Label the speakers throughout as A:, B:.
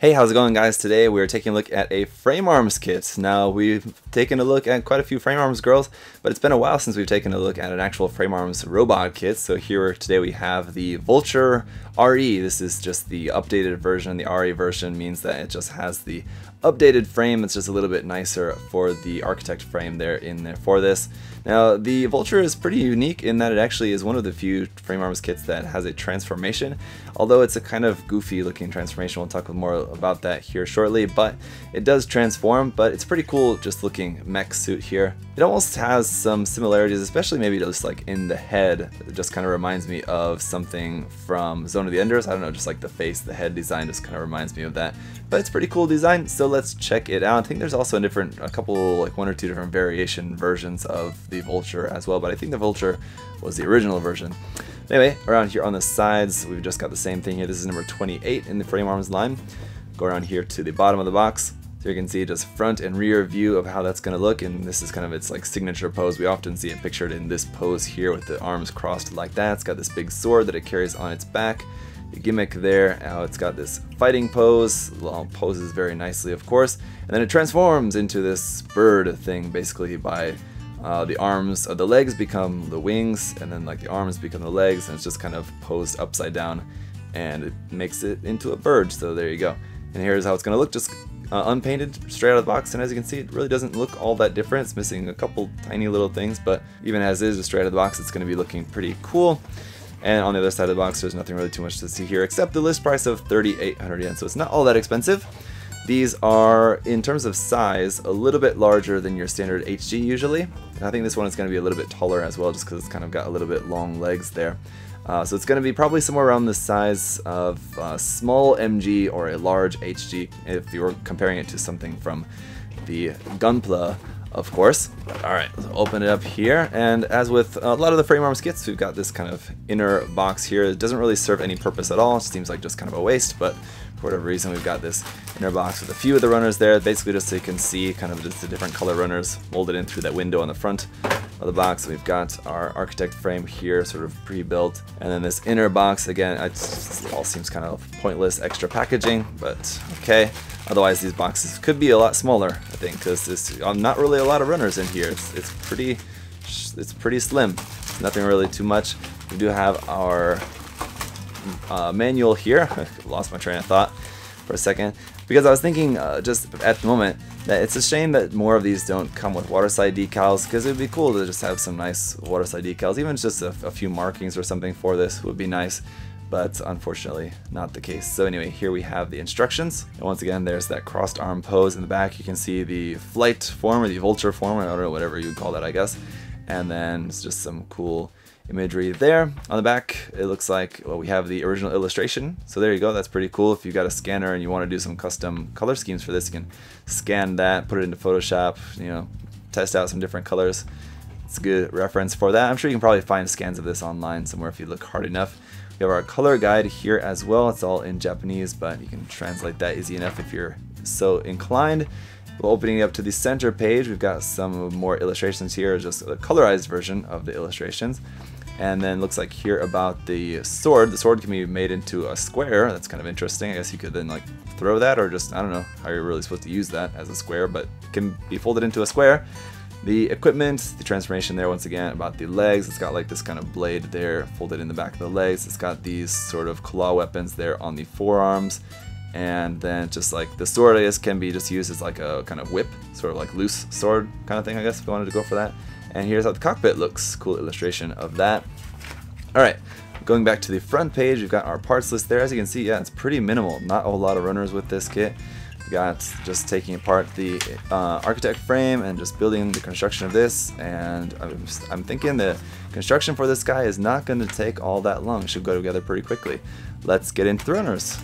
A: Hey, how's it going guys? Today we're taking a look at a frame arms kit. Now we've taken a look at quite a few frame arms girls, but it's been a while since we've taken a look at an actual frame arms robot kit. So here today we have the Vulture RE. This is just the updated version. The RE version means that it just has the updated frame. It's just a little bit nicer for the architect frame there in there for this. Now the Vulture is pretty unique in that it actually is one of the few frame arms kits that has a transformation, although it's a kind of goofy looking transformation. We'll talk more about that here shortly, but it does transform, but it's pretty cool just looking mech suit here. It almost has some similarities, especially maybe just like in the head. It just kind of reminds me of something from Zone of the Enders. I don't know, just like the face, the head design just kind of reminds me of that. But it's pretty cool design, so let's check it out. I think there's also a different, a couple, like one or two different variation versions of the Vulture as well, but I think the Vulture was the original version. Anyway, around here on the sides, we've just got the same thing here. This is number 28 in the frame arms line. Go around here to the bottom of the box. So you can see just front and rear view of how that's going to look and this is kind of its like signature pose. We often see it pictured in this pose here with the arms crossed like that. It's got this big sword that it carries on its back. The gimmick there, how it's got this fighting pose, well, poses very nicely of course, and then it transforms into this bird thing basically by uh, the arms, uh, the legs become the wings, and then like the arms become the legs, and it's just kind of posed upside down, and it makes it into a bird. So there you go. And here's how it's going to look, just uh, unpainted straight out of the box. And as you can see, it really doesn't look all that different. It's missing a couple tiny little things, but even as is, straight out of the box, it's going to be looking pretty cool. And on the other side of the box, there's nothing really too much to see here, except the list price of 3,800 yen. So it's not all that expensive. These are, in terms of size, a little bit larger than your standard HG usually. And I think this one is going to be a little bit taller as well, just because it's kind of got a little bit long legs there. Uh, so it's going to be probably somewhere around the size of a small MG or a large HG if you're comparing it to something from the Gunpla of course. Alright, let's open it up here, and as with a lot of the frame arms kits, we've got this kind of inner box here. It doesn't really serve any purpose at all, it seems like just kind of a waste, but for whatever reason we've got this inner box with a few of the runners there, basically just so you can see kind of just the different color runners molded in through that window on the front of the box. We've got our architect frame here, sort of pre-built, and then this inner box, again, it all seems kind of pointless extra packaging, but okay. Otherwise, these boxes could be a lot smaller, I think, because there's uh, not really a lot of runners in here. It's, it's pretty, it's pretty slim. Nothing really too much. We do have our uh, manual here. Lost my train of thought for a second because I was thinking uh, just at the moment that it's a shame that more of these don't come with waterslide decals because it would be cool to just have some nice waterslide decals. Even just a, a few markings or something for this would be nice but unfortunately not the case. So anyway, here we have the instructions. And once again, there's that crossed arm pose in the back. You can see the flight form or the vulture form, know, whatever you would call that, I guess. And then it's just some cool imagery there. On the back, it looks like well, we have the original illustration. So there you go, that's pretty cool. If you've got a scanner and you want to do some custom color schemes for this, you can scan that, put it into Photoshop, you know, test out some different colors. It's a good reference for that. I'm sure you can probably find scans of this online somewhere if you look hard enough. We have our color guide here as well. It's all in Japanese, but you can translate that easy enough if you're so inclined. Well, opening up to the center page, we've got some more illustrations here, just a colorized version of the illustrations. And then looks like here about the sword. The sword can be made into a square. That's kind of interesting. I guess you could then like throw that or just, I don't know how you're really supposed to use that as a square, but it can be folded into a square. The equipment, the transformation there once again about the legs, it's got like this kind of blade there folded in the back of the legs. It's got these sort of claw weapons there on the forearms. And then just like the sword I guess can be just used as like a kind of whip, sort of like loose sword kind of thing I guess if you wanted to go for that. And here's how the cockpit looks, cool illustration of that. Alright, going back to the front page, we've got our parts list there. As you can see, yeah, it's pretty minimal. Not a whole lot of runners with this kit We got just taking apart the uh, architect frame and just building the construction of this and I'm, I'm thinking the construction for this guy is not going to take all that long. It should go together pretty quickly. Let's get into the runners.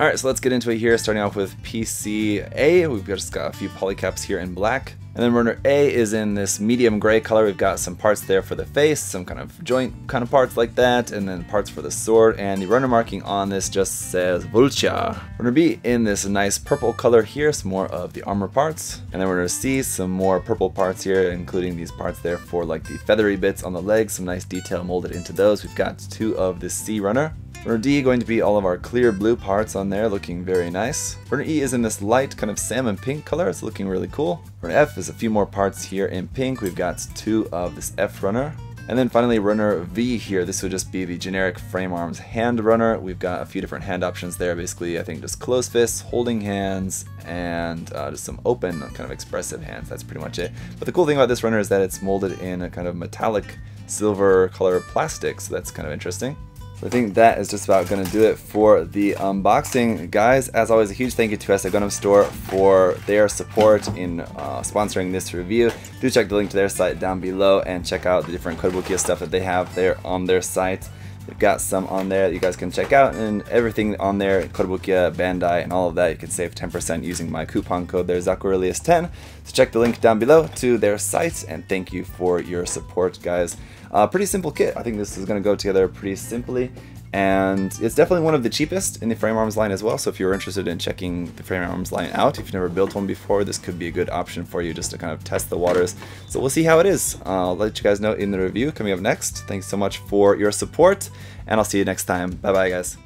A: Alright, so let's get into it here, starting off with PCA. We've just got a few polycaps here in black. And then runner A is in this medium gray color. We've got some parts there for the face, some kind of joint kind of parts like that, and then parts for the sword. And the runner marking on this just says Vulture. Runner B in this nice purple color here, some more of the armor parts. And then runner C, some more purple parts here, including these parts there for like the feathery bits on the legs, some nice detail molded into those. We've got two of the C runner. Runner D going to be all of our clear blue parts on there, looking very nice. Runner E is in this light kind of salmon pink color, it's looking really cool. Runner F is a few more parts here in pink, we've got two of this F runner. And then finally runner V here, this would just be the generic frame arms hand runner. We've got a few different hand options there, basically I think just closed fists, holding hands, and uh, just some open kind of expressive hands, that's pretty much it. But the cool thing about this runner is that it's molded in a kind of metallic silver color plastic, so that's kind of interesting. I think that is just about going to do it for the unboxing. Guys, as always, a huge thank you to at Gundam Store for their support in uh, sponsoring this review. Do check the link to their site down below and check out the different Kotobukiya stuff that they have there on their site. We've got some on there that you guys can check out, and everything on there, Kotobukiya, Bandai, and all of that, you can save 10% using my coupon code there, ZakuAurelius10. So check the link down below to their site, and thank you for your support, guys. Uh, pretty simple kit. I think this is going to go together pretty simply and it's definitely one of the cheapest in the frame arms line as well. So if you're interested in checking the frame arms line out if you've never built one before this could be a good option for you just to kind of test the waters. So we'll see how it is. Uh, I'll let you guys know in the review coming up next. Thanks so much for your support and I'll see you next time. Bye bye guys